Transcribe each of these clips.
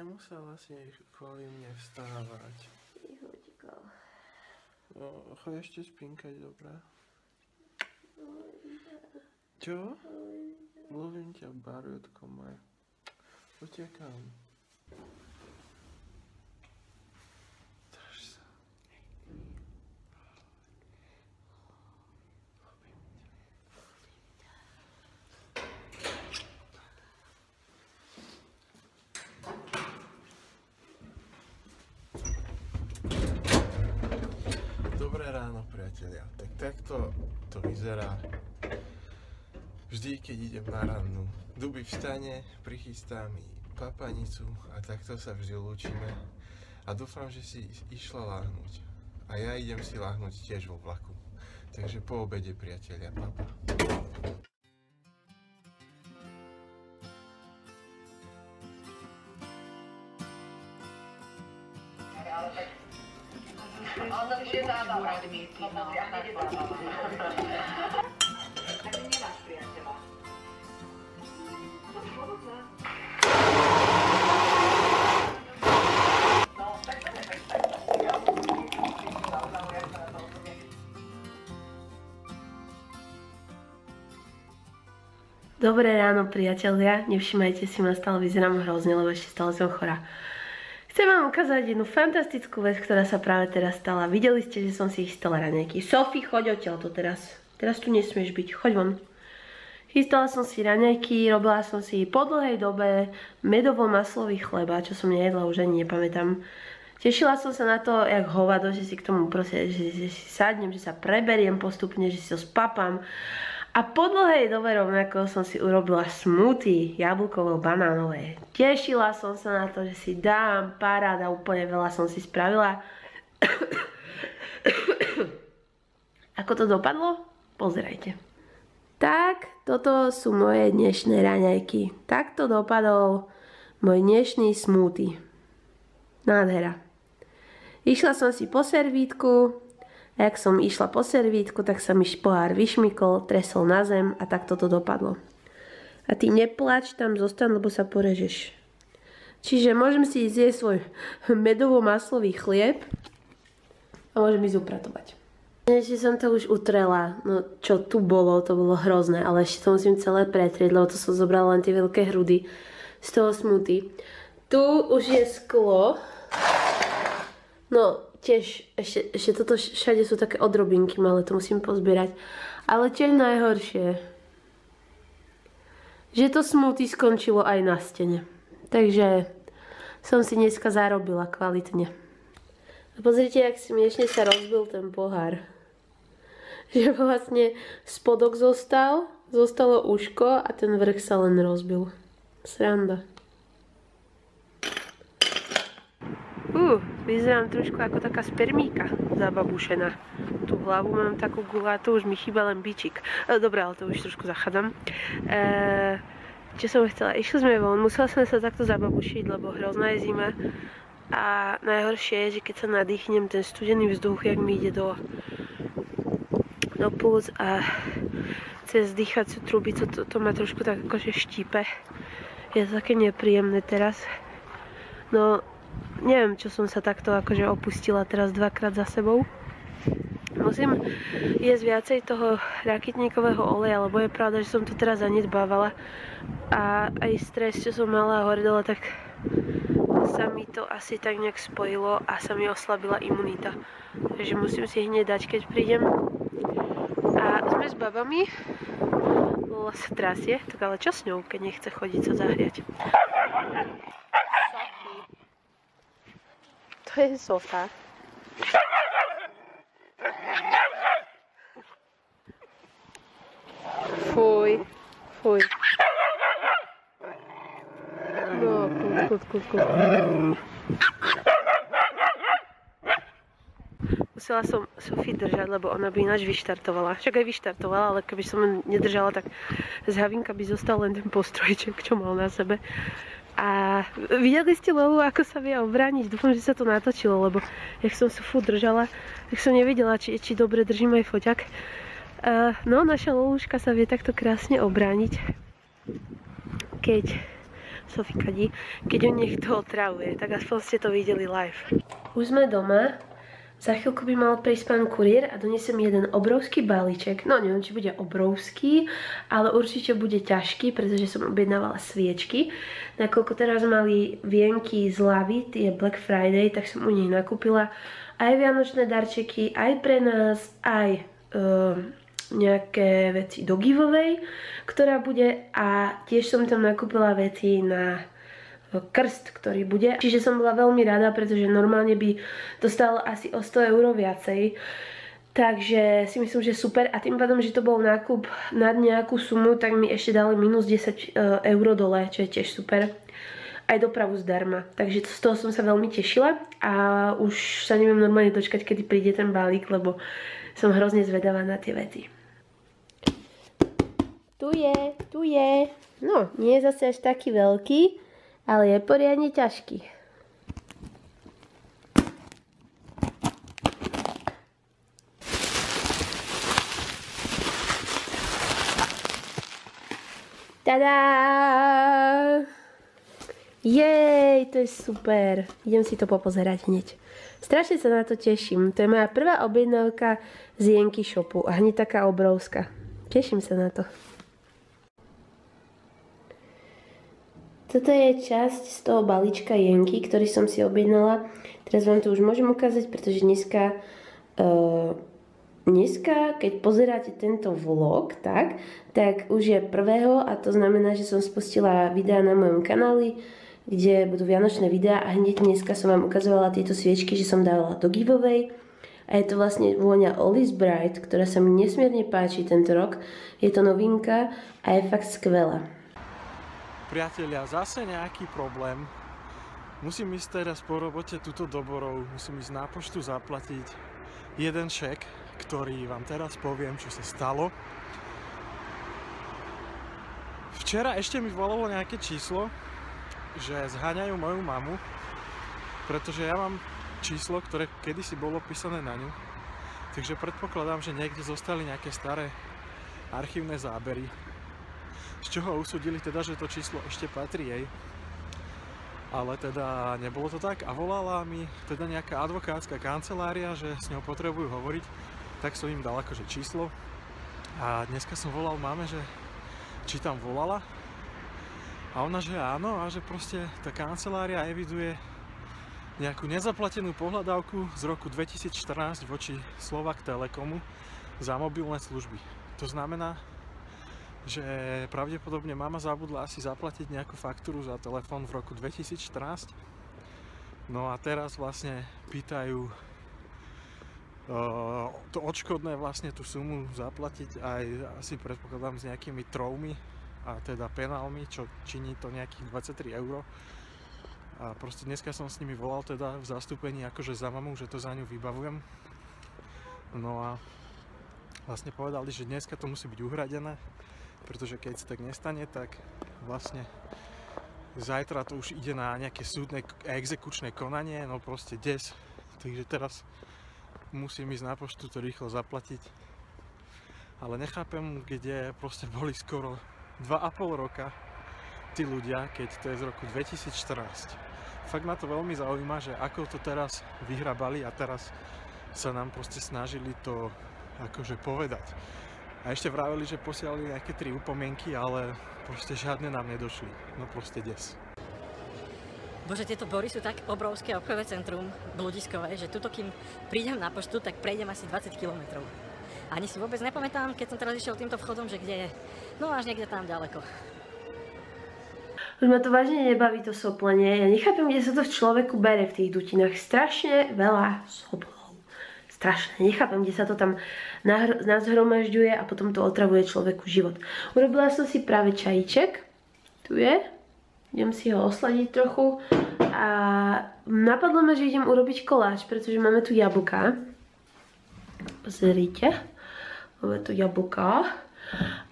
nemusela si kvôli mne vstávať. Výhoďko. No, choď ešte spinkať, dobré? Čo? Ľúbim ťa, barutko moje. Utekám. Drž sa. Dobré ráno, priatelia. Tak takto to vyzerá vždy, keď idem na rannu. Duby vstane, prichystá mi papanicu a takto sa vždy lúčime. A dúfam, že si išla láhnuť. A ja idem si láhnuť tiež vo vlaku. Takže po obede, priatelia, papa. Dobré ráno, priatelia. Nevšimajte si ma, stále vyzerám hrozne, lebo ešte stále som chorá. Chcem vám ukázať jednu fantastickú vec, ktorá sa práve teraz stala. Videli ste, že som si chystala raňajky. Sofi, choď odtiaľ to teraz. Teraz tu nesmieš byť, choď von. Chystala som si raňajky, robila som si po dlhej dobe medovo-maslový chleba, čo som nejedla, už ani nepamätám. Tešila som sa na to, jak hovado, že si k tomu proste, že, že si sadnem, že sa preberiem postupne, že si to spapám. A po dlhej dobe rovnako som si urobila smoothie jablkovo-banánové. Tešila som sa na to, že si dám paráda, úplne veľa som si spravila. Ako to dopadlo? Pozerajte. Tak, toto sú moje dnešné raňajky. Takto dopadol môj dnešný smoothie. Nádhera. Išla som si po servítku, a jak som išla po servítku, tak sa mi pohár vyšmykol, tresol na zem a takto to dopadlo. A ty neplač, tam zostan, lebo sa porežeš. Čiže môžem si zjesť svoj medovo-maslový chlieb a môžem ísť upratovať. Ešte som to už utrela, no čo tu bolo, to bolo hrozné, ale ešte to musím celé pretrieť, lebo to som zobrala len tie veľké hrudy z toho smuty. Tu už je sklo, no tiež ešte, ešte toto všade sú také odrobinky malé, to musím pozbierať. Ale tiež najhoršie, že to smutí skončilo aj na stene. Takže som si dneska zarobila kvalitne. A pozrite, jak smiešne sa rozbil ten pohár. Že vlastne spodok zostal, zostalo uško a ten vrch sa len rozbil. Sranda. Uh, vyzerám trošku ako taká spermíka zababušená. Tú hlavu mám takú gulatú, už mi chýba len bičik. E, Dobre, ale to už trošku zachádzam. E, čo som chcela? Išli sme von, musela som sa takto zababušiť, lebo hrozná je zima. A najhoršie je, že keď sa nadýchnem ten studený vzduch, jak mi ide do, do plus a cez dýchaciu trubicu, to, to ma trošku tak akože štípe. Je to také nepríjemné teraz. No, neviem, čo som sa takto akože opustila teraz dvakrát za sebou. Musím jesť viacej toho rakitníkového oleja, lebo je pravda, že som to teraz zanedbávala. A aj stres, čo som mala hore dole, tak sa mi to asi tak nejak spojilo a sa mi oslabila imunita. Takže musím si hneď dať, keď prídem. A sme s babami. Lola sa trasie, tak ale čo s ňou, keď nechce chodiť sa zahriať? To je Sofa. Fuj, fuj. No, kud, kud, kud. Musela som Sofii držať, lebo ona by ináč vyštartovala. Však aj vyštartovala, ale keby som nedržala, tak z Havinka by zostal len ten postrojček, čo mal na sebe. A videli ste Lolu, ako sa vie obrániť? Dúfam, že sa to natočilo, lebo jak som Sofu držala, tak som nevidela, či, či dobre držím aj foťak. No, naša Loluška sa vie takto krásne obrániť, keď Sofika keď ho niekto otravuje, tak aspoň ste to videli live. Už sme doma, za chvíľku by mal prísť pán kuriér a donesem jeden obrovský balíček. No neviem, či bude obrovský, ale určite bude ťažký, pretože som objednávala sviečky. Nakoľko teraz mali vienky z lavy, tie Black Friday, tak som u nich nakúpila aj vianočné darčeky, aj pre nás, aj uh, nejaké veci do giveaway, ktorá bude a tiež som tam nakúpila veci na krst, ktorý bude. Čiže som bola veľmi rada, pretože normálne by to stalo asi o 100 eur viacej. Takže si myslím, že super a tým pádom, že to bol nákup nad nejakú sumu, tak mi ešte dali minus 10 e, eur dole, čo je tiež super. Aj dopravu zdarma. Takže z toho som sa veľmi tešila a už sa neviem normálne dočkať, kedy príde ten balík, lebo som hrozne zvedavá na tie veci. Tu je, tu je. No, nie je zase až taký veľký, ale je poriadne ťažký. Tada! Jej, to je super. Idem si to popozerať hneď. Strašne sa na to teším. To je moja prvá objednávka z Jenky Shopu a hneď taká obrovská. Teším sa na to. Toto je časť z toho balíčka Jenky, ktorý som si objednala. Teraz vám to už môžem ukázať, pretože dneska, uh, dneska keď pozeráte tento vlog, tak, tak už je prvého a to znamená, že som spustila videa na mojom kanáli, kde budú vianočné videá a hneď dneska som vám ukazovala tieto sviečky, že som dávala do giveaway. A je to vlastne vôňa Olis Bright, ktorá sa mi nesmierne páči tento rok. Je to novinka a je fakt skvelá. Priatelia, zase nejaký problém. Musím ísť teraz po robote túto doborov, musím ísť na poštu zaplatiť jeden šek, ktorý vám teraz poviem, čo sa stalo. Včera ešte mi volalo nejaké číslo, že zháňajú moju mamu, pretože ja mám číslo, ktoré kedysi bolo písané na ňu. Takže predpokladám, že niekde zostali nejaké staré archívne zábery z čoho usúdili teda, že to číslo ešte patrí jej. Ale teda nebolo to tak a volala mi teda nejaká advokátska kancelária, že s ňou potrebujú hovoriť, tak som im dal akože číslo. A dneska som volal máme, že či tam volala. A ona, že áno a že proste tá kancelária eviduje nejakú nezaplatenú pohľadávku z roku 2014 voči Slovak Telekomu za mobilné služby. To znamená, že pravdepodobne mama zabudla asi zaplatiť nejakú faktúru za telefón v roku 2014. No a teraz vlastne pýtajú to odškodné vlastne tú sumu zaplatiť aj asi predpokladám s nejakými trojmi a teda penálmi, čo činí to nejakých 23 eur. A proste dneska som s nimi volal teda v zastúpení akože za mamu, že to za ňu vybavujem. No a vlastne povedali, že dneska to musí byť uhradené pretože keď sa tak nestane, tak vlastne zajtra to už ide na nejaké súdne exekučné konanie, no proste des. Takže teraz musím ísť na poštu to rýchlo zaplatiť. Ale nechápem, kde proste boli skoro 2,5 roka tí ľudia, keď to je z roku 2014. Fakt ma to veľmi zaujíma, že ako to teraz vyhrabali a teraz sa nám proste snažili to akože povedať. A ešte vraveli, že posielali nejaké tri upomienky, ale proste žiadne nám nedošli. No proste des. Bože, tieto bory sú tak obrovské obchodové centrum bludiskové, že tuto, kým prídem na poštu, tak prejdem asi 20 km. Ani si vôbec nepamätám, keď som teraz išiel týmto vchodom, že kde je. No až niekde tam ďaleko. Už ma to vážne nebaví to soplenie. Ja nechápem, kde sa to v človeku bere v tých dutinách. Strašne veľa soplov strašné. Nechápem, kde sa to tam nazhromažďuje a potom to otravuje človeku život. Urobila som si práve čajíček. Tu je. Idem si ho osladiť trochu. A napadlo ma, že idem urobiť koláč, pretože máme tu jablka. Pozrite. Máme tu jablka.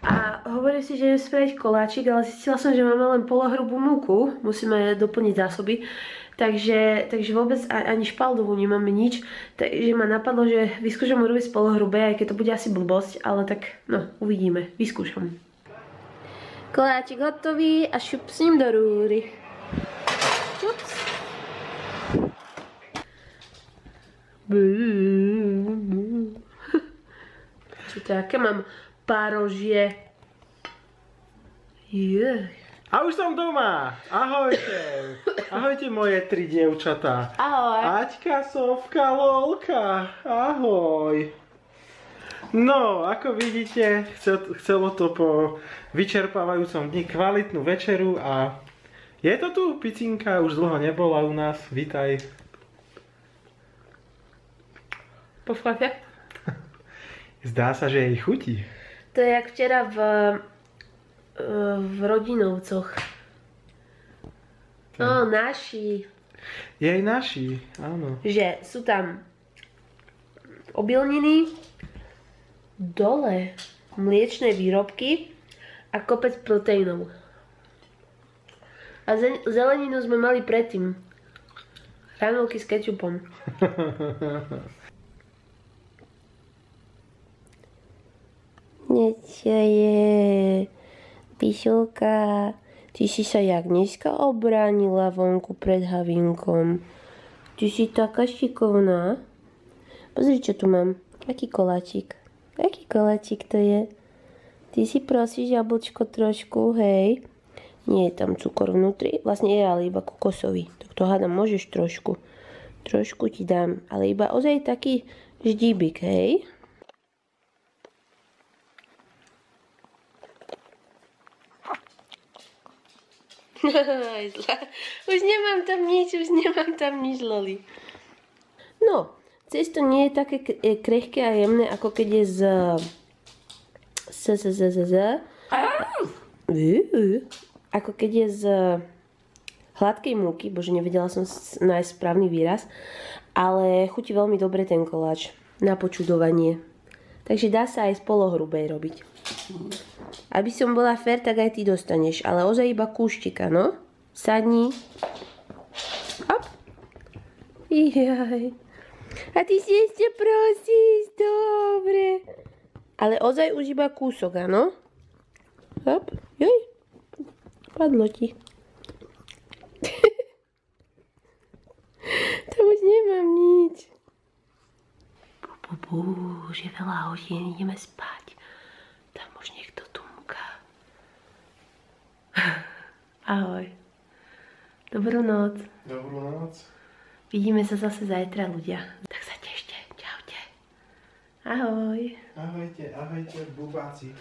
A hovorím si, že idem spraviť koláčik, ale zistila som, že máme len polohrubú múku. Musíme doplniť zásoby. Takže, takže vôbec ani špaldovú nemáme nič. Takže ma napadlo, že vyskúšam urobiť spolohrubé, aj keď to bude asi blbosť, ale tak no, uvidíme. Vyskúšam. Koláčik hotový a šup s ním do rúry. Šups. Čo to, aké mám parožie? Jej. A už som doma. Ahojte. Ahojte moje tri dievčatá. Ahoj. Aťka, Sovka, Lolka. Ahoj. No, ako vidíte, chcel- chcelo to po vyčerpávajúcom dni kvalitnú večeru a je to tu, picinka už dlho nebola u nás, vítaj. Po chlape? Zdá sa, že jej chutí. To je jak včera v, v Rodinovcoch. No, naši. Jej naši, áno. Že sú tam obilniny, dole mliečne výrobky a kopec proteínov. A ze- zeleninu sme mali predtým. Hranolky s kečupom. Niečo je... Píšulka, ty si sa jak dneska obránila vonku pred Havinkom. Ty si taká šikovná. Pozri, čo tu mám. Aký koláčik. Aký koláčik to je? Ty si prosíš jablčko trošku, hej. Nie je tam cukor vnútri. Vlastne je, ale iba kokosový. Tak to hádam, môžeš trošku. Trošku ti dám. Ale iba ozaj taký ždíbik, hej. Už nemám tam nič, už nemám tam nič, Loli. No, cesto nie je také krehké a jemné, ako keď je z... z, z, z, z, z. Ako keď je z hladkej múky, bože, nevedela som nájsť správny výraz, ale chutí veľmi dobre ten koláč na počudovanie. Takže dá sa aj z polohrubej robiť. Aby som bola fér, tak aj ty dostaneš, ale ozaj iba kúštika, no? Sadni. Hop. Jaj. A ty si ešte prosíš, dobre. Ale ozaj už iba kúsok, áno? Hop. Joj. Padlo ti. Tam už nemám nič. Bu, už je veľa hodín, ideme spať. Tam už niekto tumka. Ahoj. Dobrú noc. Dobrú noc. Vidíme sa zase zajtra, ľudia. Tak sa tešte. Čaute. Ahoj. Ahojte, ahojte, bubáci.